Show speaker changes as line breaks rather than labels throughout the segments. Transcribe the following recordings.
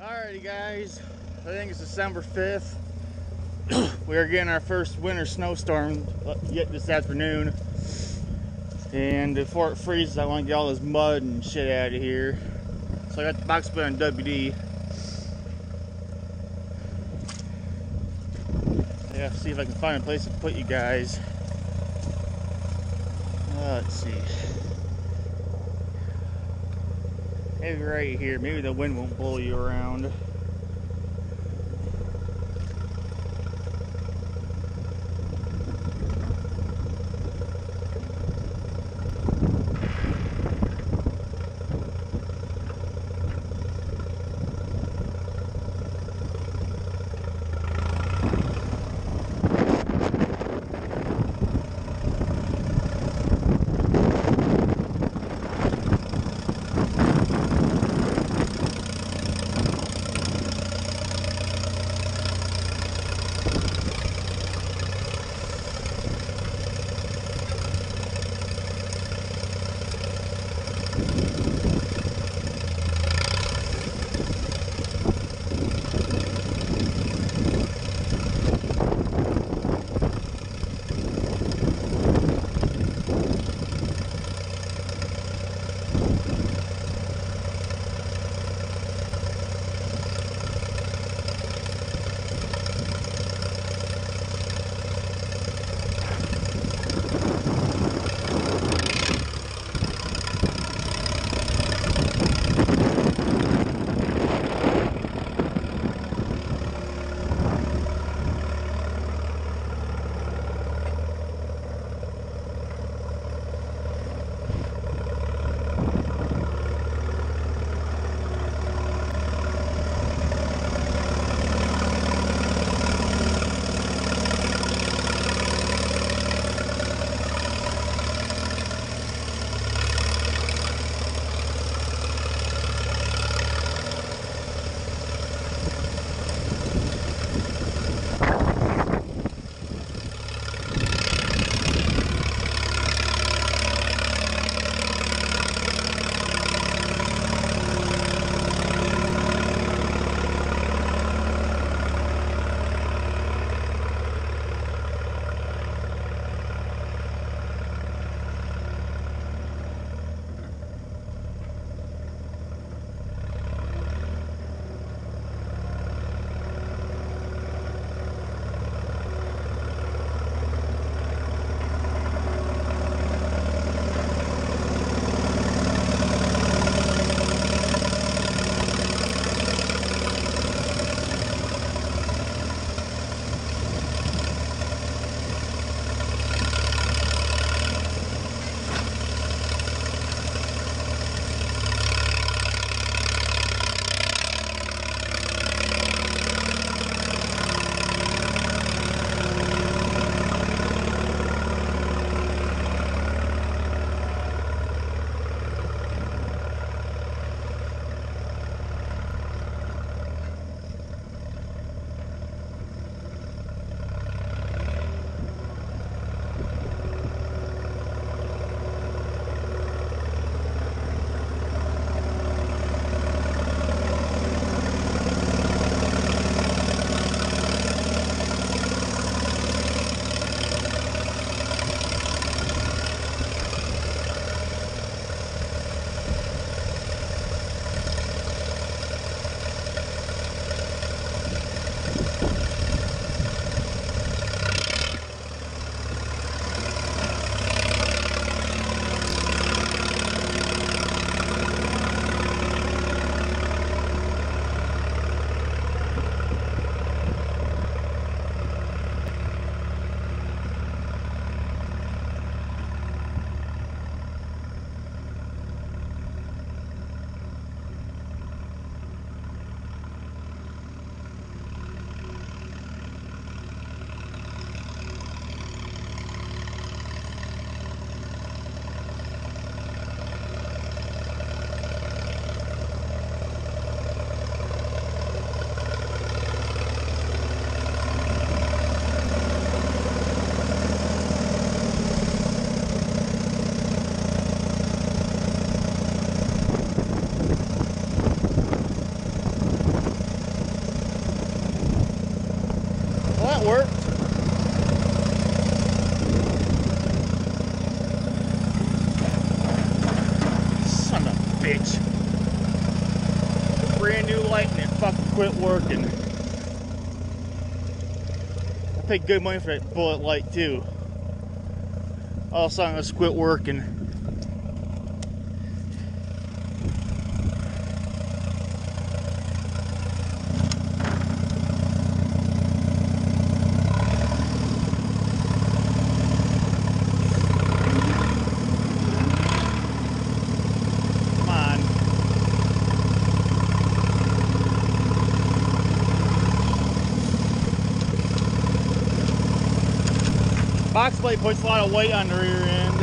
Alrighty guys, I think it's December 5th. we are getting our first winter snowstorm yet this afternoon. And before it freezes, I want to get all this mud and shit out of here. So I got the box blade on WD. Yeah, see if I can find a place to put you guys. Uh, let's see. Maybe right here. Maybe the wind won't blow you around. Quit working. I paid good money for that bullet light too. All of a sudden it just quit working. Come on. Box blade puts a lot of weight on the rear end.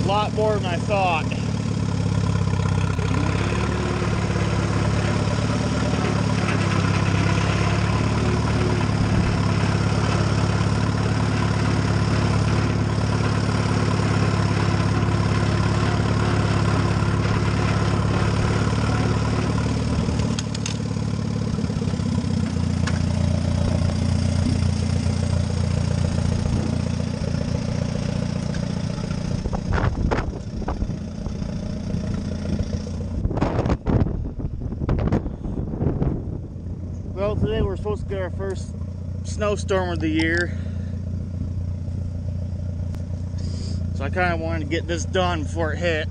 A lot more than I thought. Well, today we're supposed to get our first snowstorm of the year. So I kind of wanted to get this done before it hit.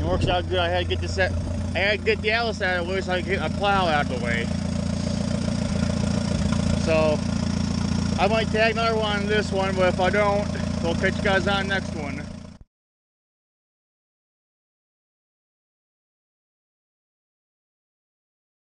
It works out good. I had to get this set. I had to get the Allis out of the way so I could get my plow out of the way. So I might tag another one on this one, but if I don't, we'll catch you guys on next.